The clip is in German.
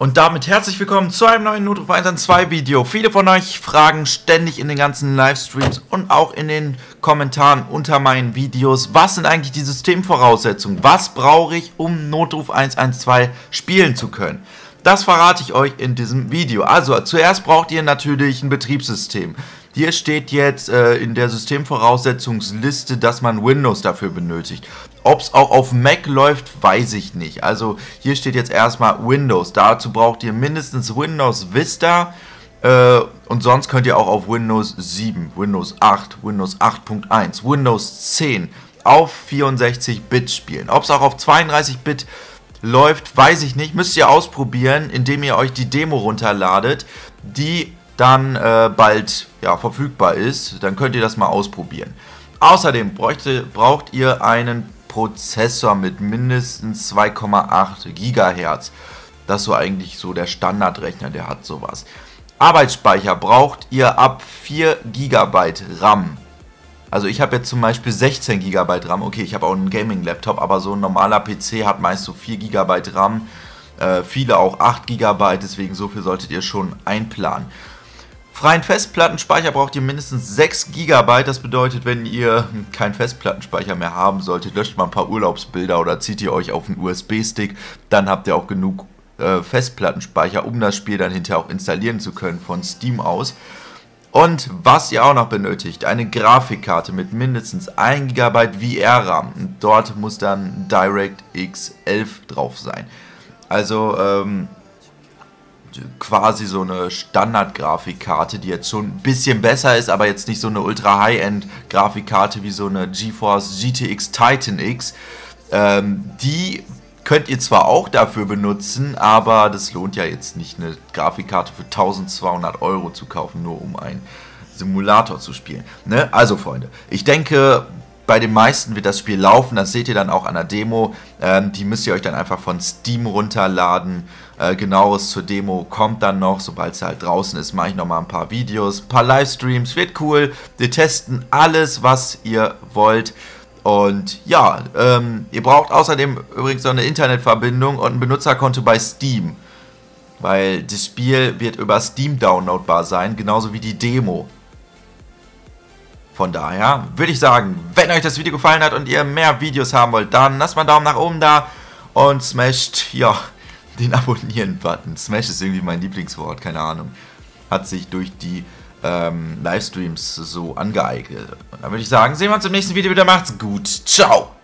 Und damit herzlich willkommen zu einem neuen Notruf 112 Video. Viele von euch fragen ständig in den ganzen Livestreams und auch in den Kommentaren unter meinen Videos, was sind eigentlich die Systemvoraussetzungen? Was brauche ich, um Notruf 112 spielen zu können? Das verrate ich euch in diesem Video. Also zuerst braucht ihr natürlich ein Betriebssystem. Hier steht jetzt äh, in der Systemvoraussetzungsliste, dass man Windows dafür benötigt. Ob es auch auf Mac läuft, weiß ich nicht. Also hier steht jetzt erstmal Windows. Dazu braucht ihr mindestens Windows Vista äh, und sonst könnt ihr auch auf Windows 7, Windows 8, Windows 8.1, Windows 10 auf 64-Bit spielen. Ob es auch auf 32-Bit läuft, weiß ich nicht. Müsst ihr ausprobieren, indem ihr euch die Demo runterladet, die dann äh, bald ja, verfügbar ist. Dann könnt ihr das mal ausprobieren. Außerdem bräuchte, braucht ihr einen Prozessor mit mindestens 2,8 GHz. Das ist so eigentlich so der Standardrechner, der hat sowas. Arbeitsspeicher braucht ihr ab 4 GB RAM. Also ich habe jetzt zum Beispiel 16 GB RAM. Okay, ich habe auch einen Gaming-Laptop, aber so ein normaler PC hat meist so 4 GB RAM. Äh, viele auch 8 GB, deswegen so viel solltet ihr schon einplanen. Freien Festplattenspeicher braucht ihr mindestens 6 GB. Das bedeutet, wenn ihr keinen Festplattenspeicher mehr haben solltet, löscht mal ein paar Urlaubsbilder oder zieht ihr euch auf einen USB-Stick. Dann habt ihr auch genug äh, Festplattenspeicher, um das Spiel dann hinterher auch installieren zu können von Steam aus. Und was ihr auch noch benötigt, eine Grafikkarte mit mindestens 1 GB VR-RAM. Dort muss dann DirectX 11 drauf sein. Also, ähm, quasi so eine Standard-Grafikkarte, die jetzt schon ein bisschen besser ist, aber jetzt nicht so eine ultra-High-End-Grafikkarte wie so eine GeForce GTX Titan X. Ähm, die könnt ihr zwar auch dafür benutzen, aber das lohnt ja jetzt nicht, eine Grafikkarte für 1200 Euro zu kaufen, nur um einen Simulator zu spielen. Ne? Also Freunde, ich denke, bei den meisten wird das Spiel laufen, das seht ihr dann auch an der Demo. Ähm, die müsst ihr euch dann einfach von Steam runterladen. Äh, genaueres zur Demo kommt dann noch, sobald sie halt draußen ist, mache ich nochmal ein paar Videos, ein paar Livestreams, wird cool. Wir testen alles, was ihr wollt. Und ja, ähm, ihr braucht außerdem übrigens noch eine Internetverbindung und ein Benutzerkonto bei Steam. Weil das Spiel wird über Steam downloadbar sein, genauso wie die Demo. Von daher würde ich sagen, wenn euch das Video gefallen hat und ihr mehr Videos haben wollt, dann lasst mal einen Daumen nach oben da und smasht, ja, den Abonnieren-Button. Smash ist irgendwie mein Lieblingswort, keine Ahnung. Hat sich durch die ähm, Livestreams so angeeignet. Und dann würde ich sagen, sehen wir uns im nächsten Video wieder. Macht's gut. Ciao.